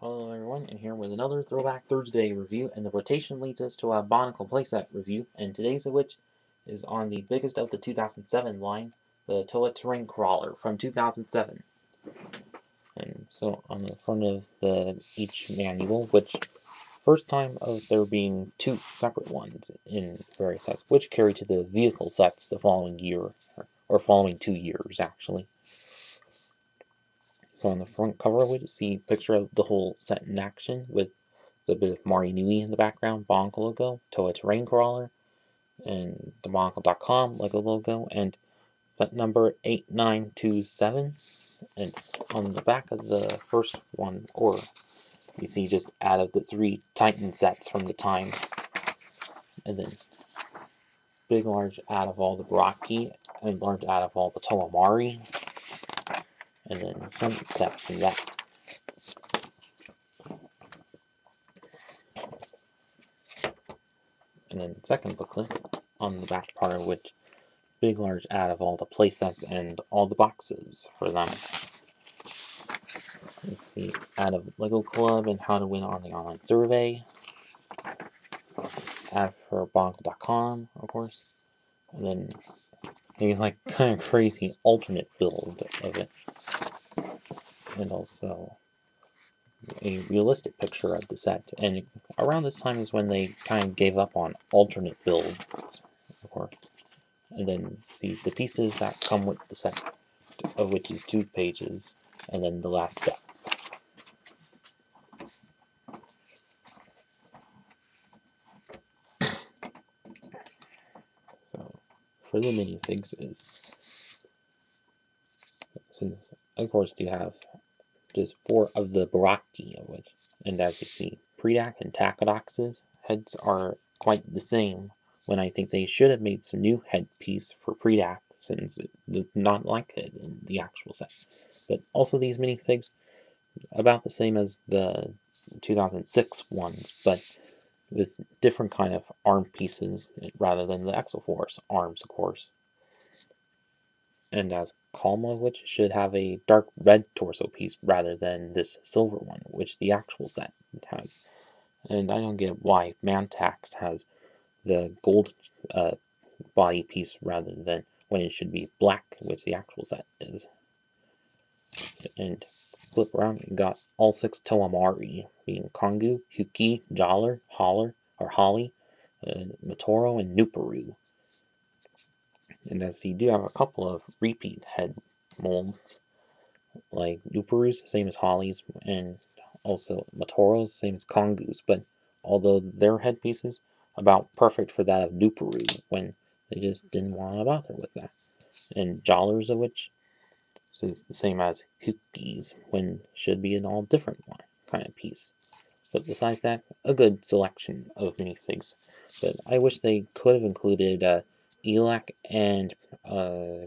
Hello everyone, and here with another Throwback Thursday review, and the rotation leads us to a Bionicle playset review, and today's of which is on the biggest of the 2007 line, the Toa Terrain Crawler from 2007. And so on the front of the each manual, which first time of there being two separate ones in various sets, which carry to the vehicle sets the following year, or following two years actually. So on the front cover, we see a picture of the whole set in action with the bit of Mahri Nui in the background, Bonk logo, Toa Terrain Crawler, and the Bionicle.com Lego logo, and set number 8927. And on the back of the first one, or you see just out of the three Titan sets from the time, and then big large out of all the Barraki, and large out of all the Toa Mahri and then some steps in that. And then second booklet on the back part which big large ad of all the playsets and all the boxes for them. Let's see, ad of Lego Club and how to win on the online survey. Ad for Bonk.com, of course. And then a like kind of crazy alternate build of it and also a realistic picture of the set. And around this time is when they kind of gave up on alternate builds. And then see the pieces that come with the set, of which is two pages, and then the last step. For the minifigs is, since of course you have just four of the Barraki of which, and as you see, Pridak and Takadox's heads are quite the same, when I think they should have made some new headpiece for Pridak, since it does not like it in the actual set. But also these minifigs, about the same as the 2006 ones, but with different kind of arm pieces rather than the Exoforce arms, of course and as Kalmah, which should have a dark red torso piece rather than this silver one, which the actual set has. And I don't get why Mantax has the gold uh, body piece rather than when it should be black, which the actual set is. And flip around, you got all six Toa Mahri, being Kongu, Hewkii, Jaller, Holler, or Hahli, uh, Matoro, and Nuparu. And as you do have a couple of repeat head molds, like Nuparu's, same as Hahli's, and also Matoro's, same as Kongu's, but although their headpieces about perfect for that of Nuparu when they just didn't want to bother with that. And Jaller's of which is the same as Hewkii's when should be an all different one kind of piece. But besides that, a good selection of minifigs. But I wish they could have included uh, Ehlek and uh.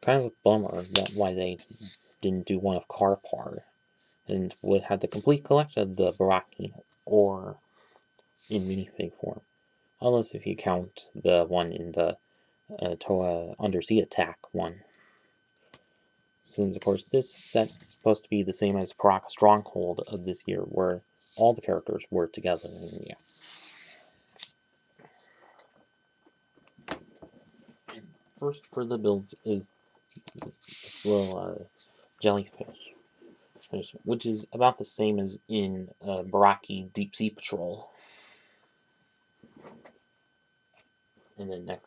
Kind of a bummer that why they didn't do one of Carapar and would have the complete collection of the Barraki or in minifig form. Unless if you count the one in the uh, Toa Undersea Attack one. Since, of course, this set is supposed to be the same as Paraka Stronghold of this year, where all the characters were together. And, yeah. first for the builds is this little uh, jellyfish, which is about the same as in uh, Barraki Deep Sea Patrol. And then next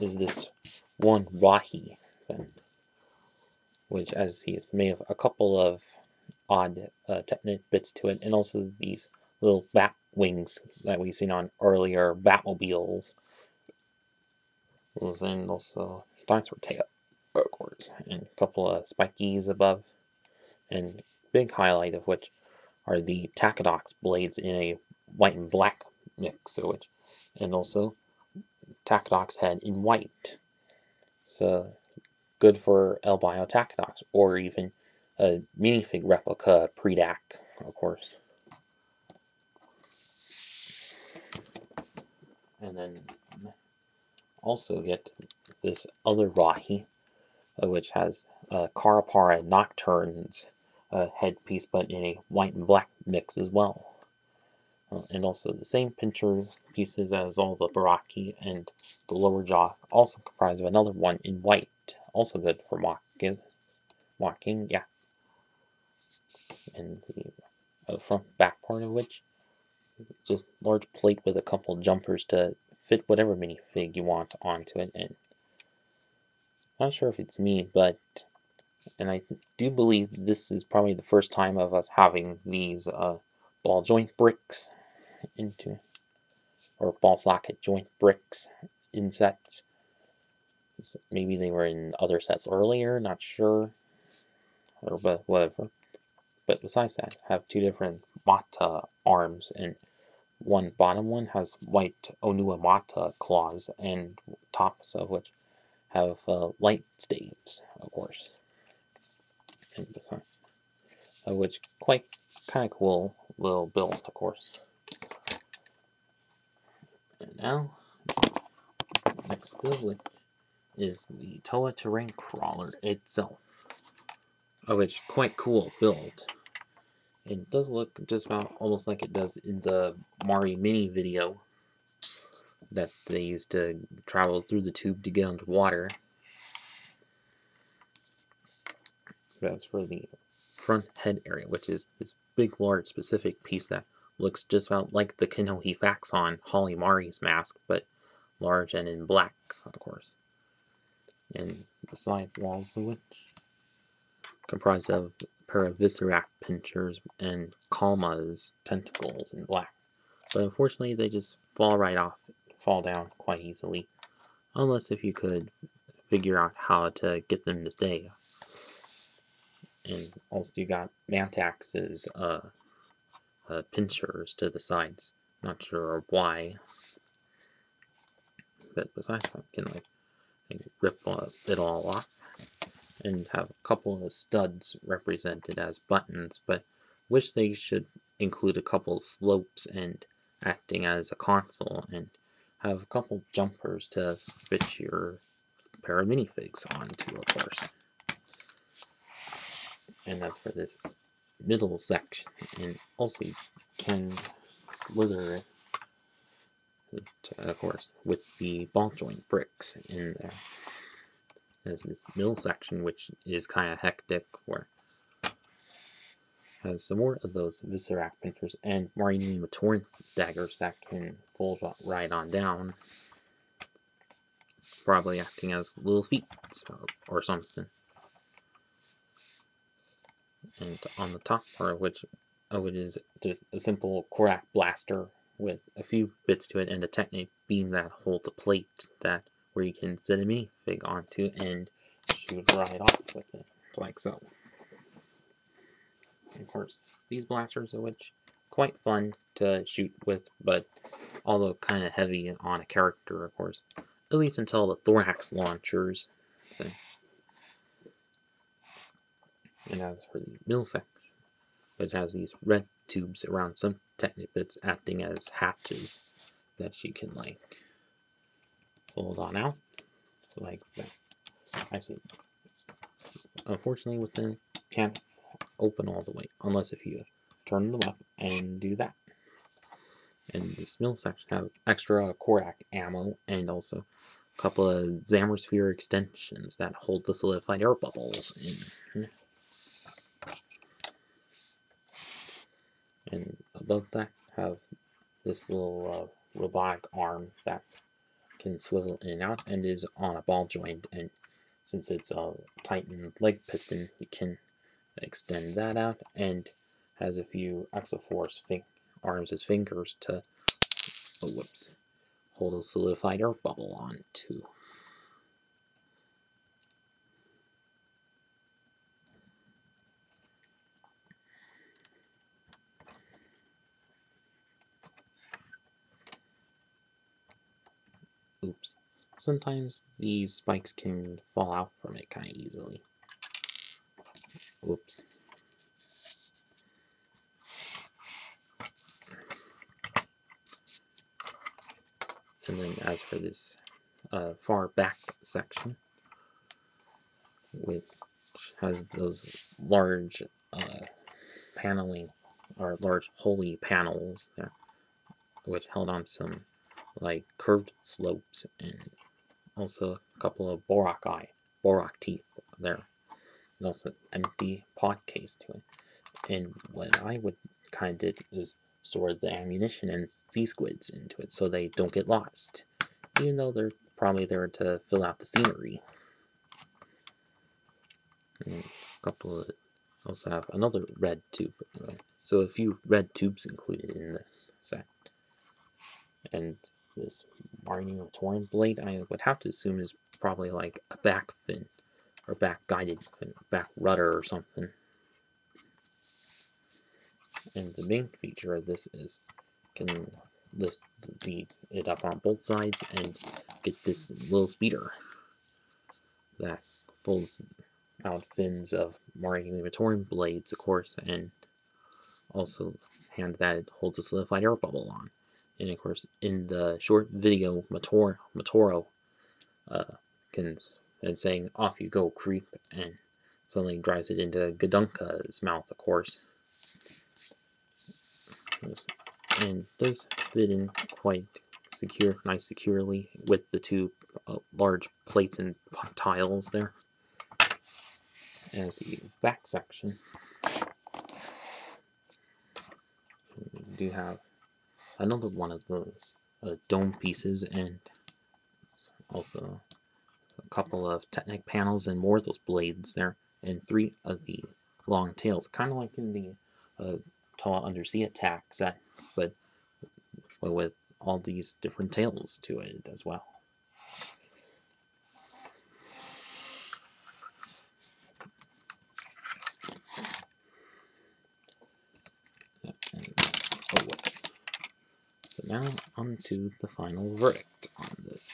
is this one Rahi, then, which as he is made of a couple of odd uh, technic bits to it, and also these little bat wings that we've seen on earlier Batmobiles. And also dinosaur tail, of course, and a couple of spikies above, and big highlight of which are the Takadox blades in a white and black mix, so which, and also Takadox head in white. So good for El Bio Takadox, or even a minifig replica Pridak, of course. And then also get this other Rahi, uh, which has uh, Karapara Nocturnes uh, headpiece, but in a white and black mix as well. Uh, and also the same pincher pieces as all the Barraki and the lower jaw also comprise of another one in white, also good for walking, walking yeah. And the uh, front back part of which just large plate with a couple jumpers to fit whatever minifig you want onto it and not sure if it's me but and I do believe this is probably the first time of us having these uh, ball joint bricks into or ball socket joint bricks in sets so maybe they were in other sets earlier not sure or but whatever but besides that have two different mata arms and one bottom one has white Onuamata claws and tops of which have uh, light staves, of course. And besides, uh, which quite kind of cool little build, of course. And now, next to which is the Toa Terrain Crawler itself, of which quite cool build. It does look just about almost like it does in the Mahri mini video that they used to travel through the tube to get underwater. That's for the front head area, which is this big, large, specific piece that looks just about like the Kanohi Faxon Hahli Mahri's mask, but large and in black, of course. And the side walls of which comprised of a pair of Visceract pinchers and Kalmah's tentacles in black. But unfortunately, they just fall right off, fall down quite easily. Unless if you could figure out how to get them to stay. And also you got Mantax's uh, uh, pinchers to the sides. Not sure why. But besides that, can like, like rip it all off and have a couple of studs represented as buttons, but wish they should include a couple slopes and acting as a console and have a couple jumpers to fit your pair of minifigs onto, of course. And that's for this middle section. And also you can slither it, of course, with the ball joint bricks in there has this middle section, which is kind of hectic, where has some more of those Visceract pinchers and Marini Matoran daggers that can fold right on down. Probably acting as little feet or something. And on the top part, which uh, of it is just a simple Cordak blaster with a few bits to it and a Technic beam that holds a plate that where you can set a minifig onto and shoot right off with it, like so. Of course, these blasters are which quite fun to shoot with, but although kind of heavy on a character, of course. At least until the Thornax launchers. Thing. And as for the middle section, which has these red tubes around some technic bits acting as hatches that she can like fold on out like that. Actually, unfortunately, with them can't open all the way unless if you turn them up and do that. And this middle section have extra Cordak ammo and also a couple of Zamor sphere extensions that hold the solidified air bubbles in. And above that have this little uh, robotic arm that can swivel in and out and is on a ball joint and since it's a Titan leg piston you can extend that out and has a few Exoforce arms as fingers to oh whoops hold a solidified air bubble on too. Sometimes these spikes can fall out from it kind of easily. Oops. And then as for this uh, far back section, which has those large uh, paneling or large holy panels there, which held on some like curved slopes and also a couple of borak eye, borak teeth there. And also empty pod case to it. And what I would kind of did is store the ammunition and sea squids into it so they don't get lost, even though they're probably there to fill out the scenery. And a couple of also have another red tube. So a few red tubes included in this set. And this Marine Torn blade, I would have to assume is probably like a back fin or back guided fin, back rudder or something. And the main feature of this is can lift the, it up on both sides and get this little speeder that folds out fins of Marine Torn blades, of course, and also hand that holds a solidified air bubble on. And of course, in the short video, Mator Matoro uh, can and saying "Off you go, creep," and suddenly drives it into Gadunka's mouth, of course. And does fit in quite secure, nice securely with the two uh, large plates and tiles there. As the back section, we do have another one of those uh, dome pieces and also a couple of Technic panels and more of those blades there and three of the long tails kind of like in the uh, Toa undersea attack set but with all these different tails to it as well. So now on to the final verdict on this.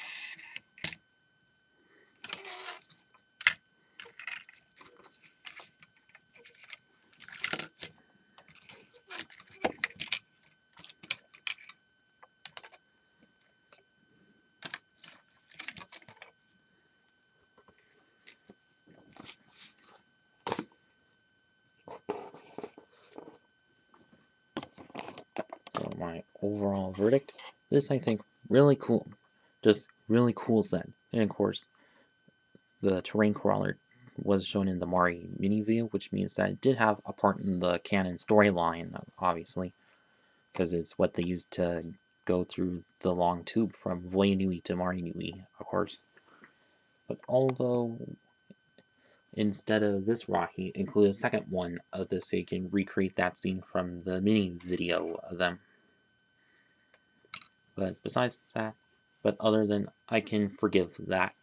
Overall verdict. This, I think, really cool. Just really cool set. And of course, the terrain crawler was shown in the Mahri mini view, which means that it did have a part in the canon storyline, obviously, because it's what they used to go through the long tube from Voya Nui to Mahri Nui, of course. But although instead of this Rahi, include a second one of this so you can recreate that scene from the mini video of them. But besides that, but other than I can forgive that,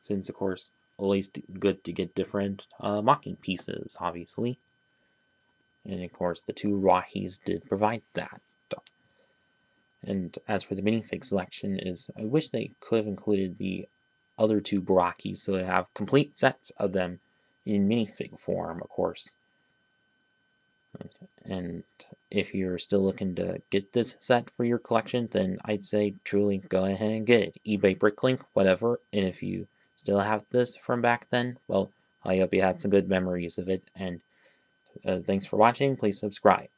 since of course always good to get different uh, mocking pieces, obviously. And of course the two Rahis did provide that. And as for the minifig selection is, I wish they could have included the other two Barrakis so they have complete sets of them in minifig form, of course. And if you're still looking to get this set for your collection, then I'd say truly go ahead and get it. eBay, Bricklink, whatever. And if you still have this from back then, well, I hope you had some good memories of it. And uh, thanks for watching. Please subscribe.